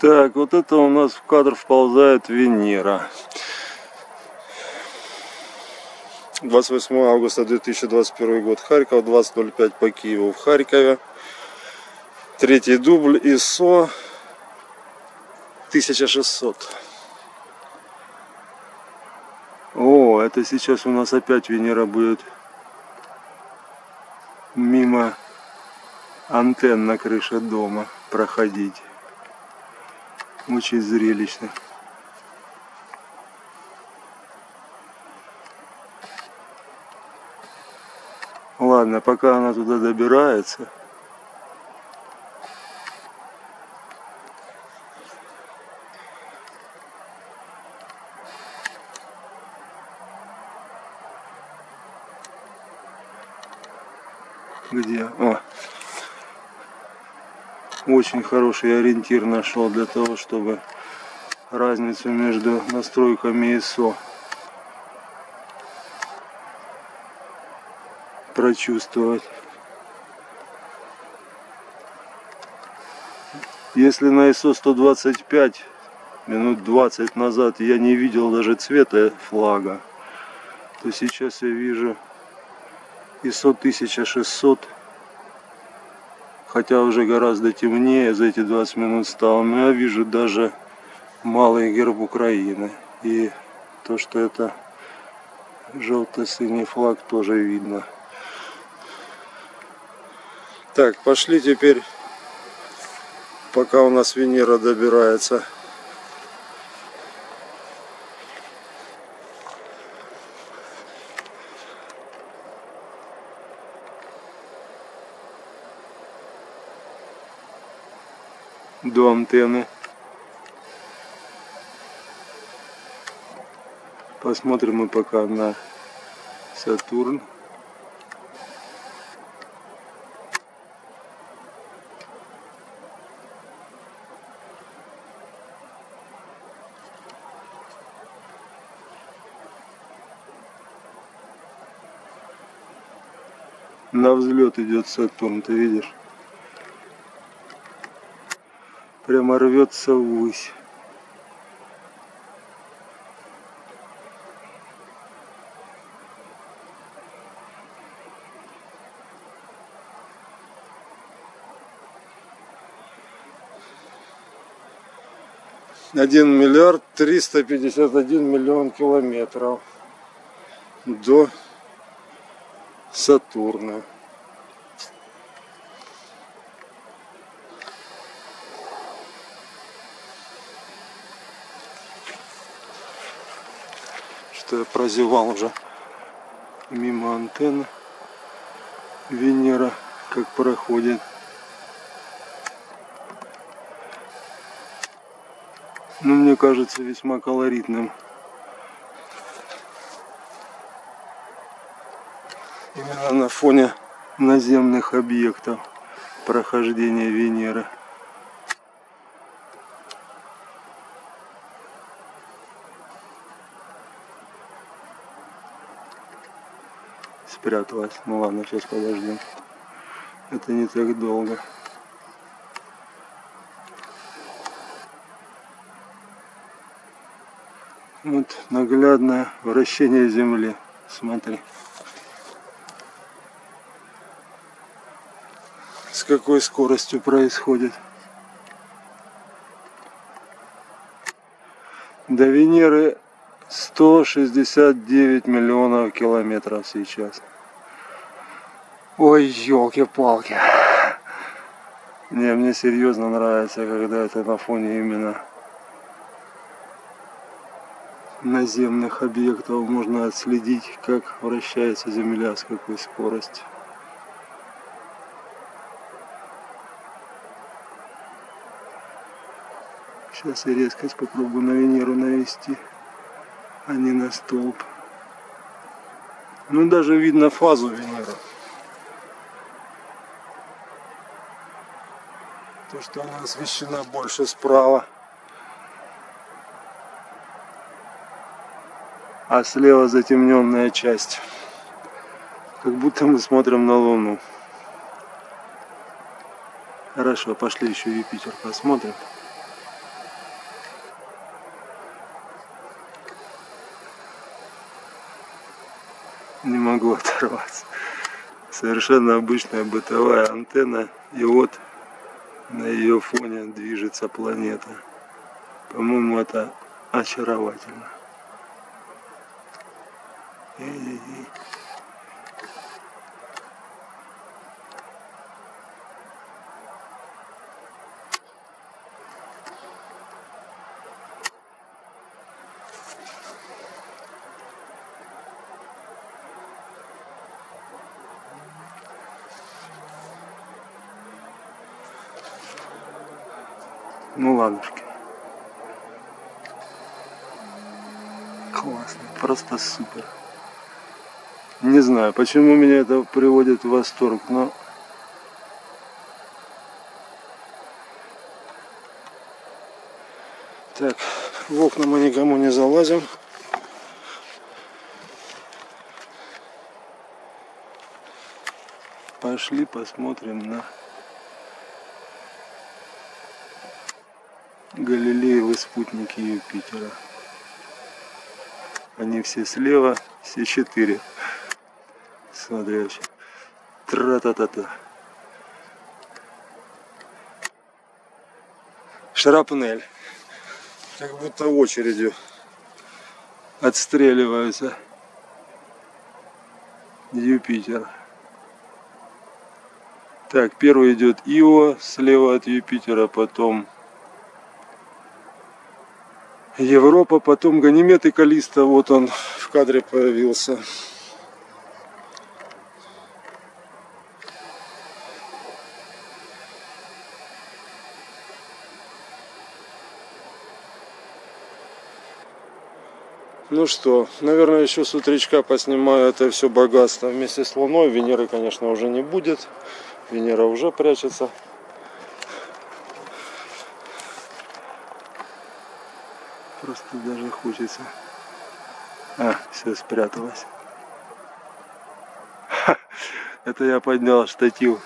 Так, вот это у нас в кадр вползает Венера. 28 августа 2021 год. Харьков, 20.05 по Киеву в Харькове. Третий дубль ИСО 1600. О, это сейчас у нас опять Венера будет мимо антенн на крыше дома проходить. Очень зрелищно. Ладно, пока она туда добирается. Где? О. Очень хороший ориентир нашел для того, чтобы разницу между настройками ISO прочувствовать. Если на ISO 125 минут 20 назад я не видел даже цвета флага, то сейчас я вижу ISO 1600 хотя уже гораздо темнее за эти 20 минут стало, но я вижу даже малый герб Украины. И то, что это желто-синий флаг, тоже видно. Так, пошли теперь, пока у нас Венера добирается. До антенны. Посмотрим мы пока на Сатурн. На взлет идет Сатурн, ты видишь? Прямо рвется ввысь. Один миллиард триста пятьдесят один миллион километров до Сатурна. Я прозевал уже мимо антенны Венера, как проходит. Ну, мне кажется, весьма колоритным. Именно на фоне наземных объектов прохождения Венеры. Спряталась. Ну ладно, сейчас подождем. Это не так долго. Вот наглядное вращение Земли. Смотри. С какой скоростью происходит. До Венеры 169 миллионов километров сейчас. Ой, елки-палки. Не, мне серьезно нравится, когда это на фоне именно наземных объектов можно отследить, как вращается Земля, с какой скоростью. Сейчас я резкость попробую на Венеру навести, а не на столб. Ну даже видно фазу Венеры. То, что она освещена больше справа. А слева затемненная часть. Как будто мы смотрим на Луну. Хорошо, пошли еще Юпитер посмотрим. Не могу оторваться. Совершенно обычная бытовая антенна. И вот на ее фоне движется планета. По-моему, это очаровательно. Эй-эй-эй. Ну ладушки. Классно, просто супер. Не знаю, почему меня это приводит в восторг, но Так, в окна мы никому не залазим. Пошли посмотрим на Галилеевы спутники Юпитера. Они все слева, все четыре. Смотри вообще. Тра-та-та-та. Шрапнель. Как будто очередью отстреливаются. Юпитер. Так, первый идет Ио слева от Юпитера, потом Европа, потом Ганимед и Калиста, вот он в кадре появился. Ну что, наверное, еще с утречка поснимаю это все богатство вместе с Луной. Венеры, конечно, уже не будет. Венера уже прячется. Просто даже хочется. А, все спряталось. Это я поднял штатив